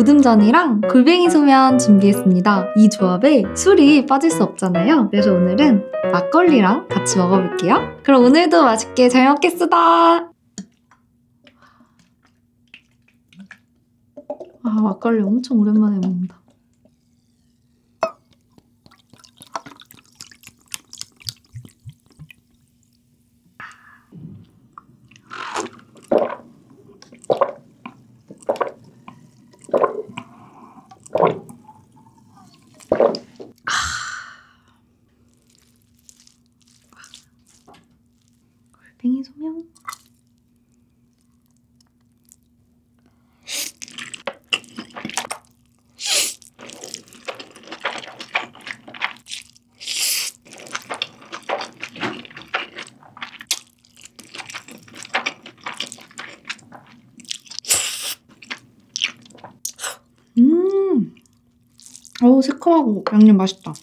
모듬전이랑 골뱅이 소면 준비했습니다. 이 조합에 술이 빠질 수 없잖아요. 그래서 오늘은 막걸리랑 같이 먹어볼게요. 그럼 오늘도 맛있게 잘 먹겠습니다. 아, 막걸리 엄청 오랜만에 먹는다. 골뱅이 소면. 음, 어우 새콤하고 양념 맛있다.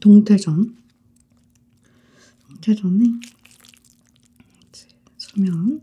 동태전. 동태전에 이제 소면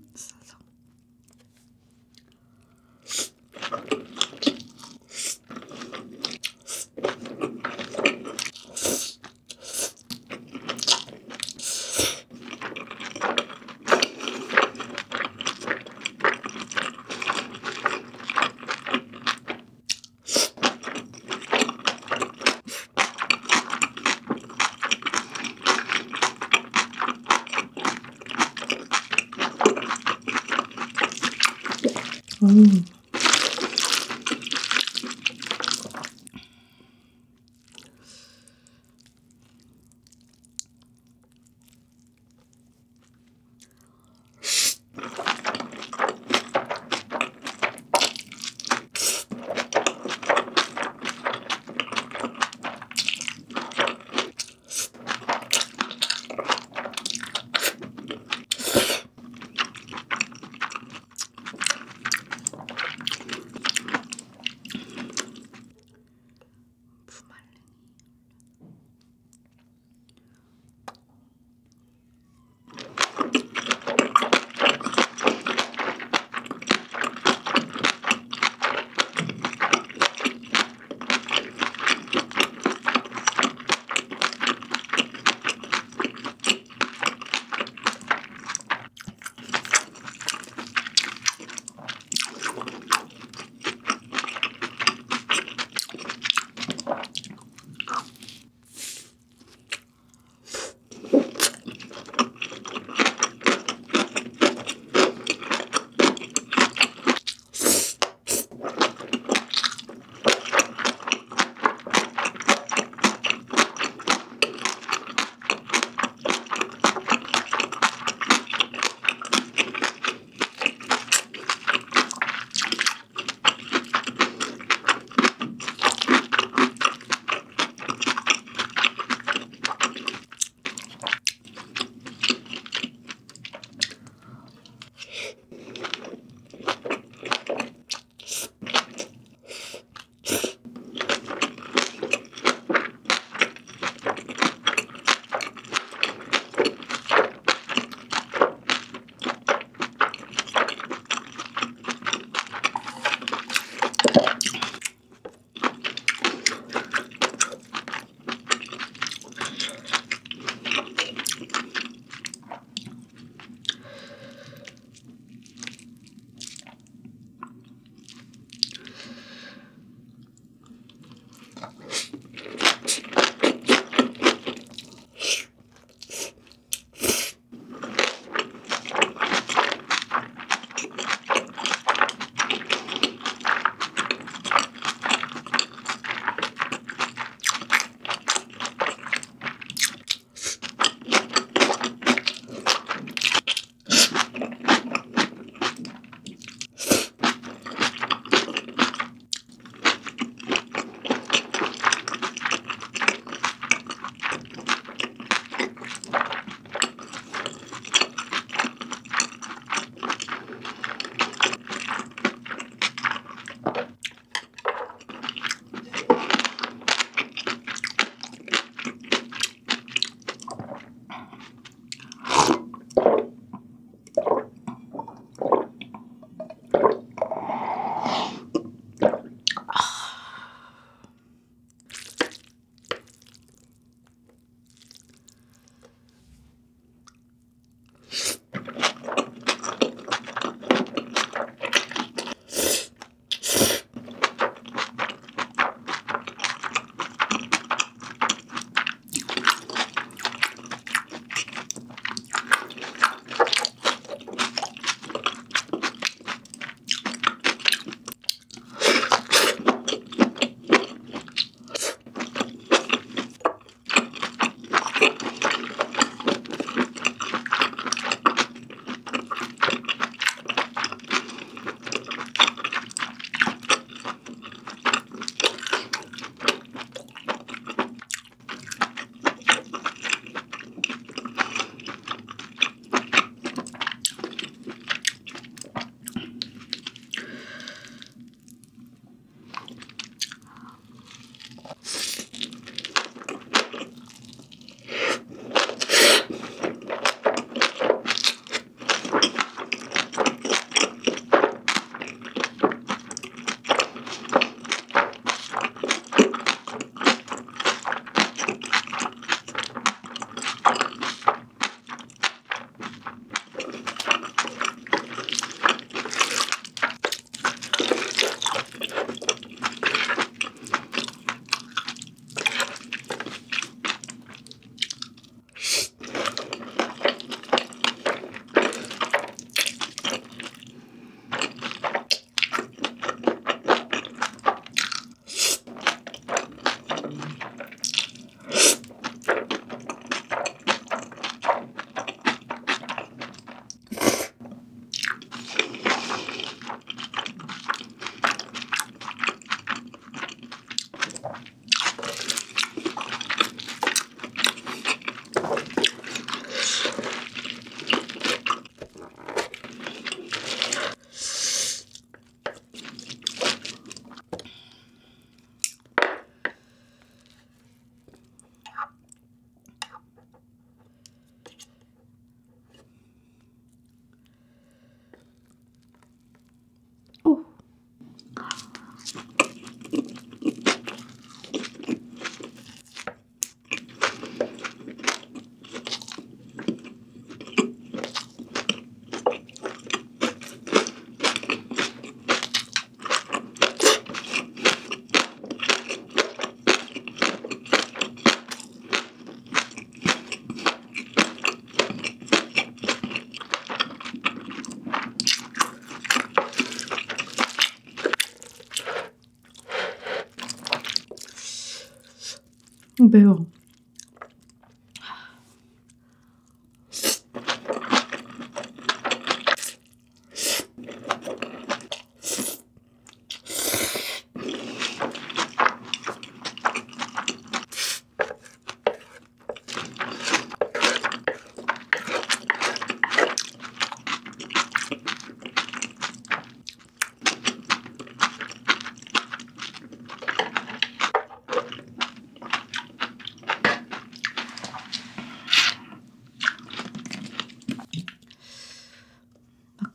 Bill.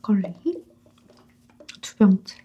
막걸리 두 병째.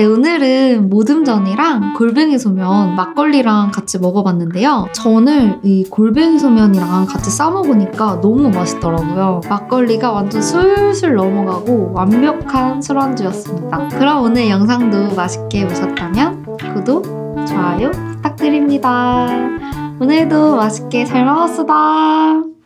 네, 오늘은 모듬전이랑 골뱅이 소면, 막걸리랑 같이 먹어봤는데요. 전을 이 골뱅이 소면이랑 같이 싸먹으니까 너무 맛있더라고요. 막걸리가 완전 술술 넘어가고 완벽한 술안주였습니다. 그럼 오늘 영상도 맛있게 보셨다면 구독, 좋아요 부탁드립니다. 오늘도 맛있게 잘 먹었습니다.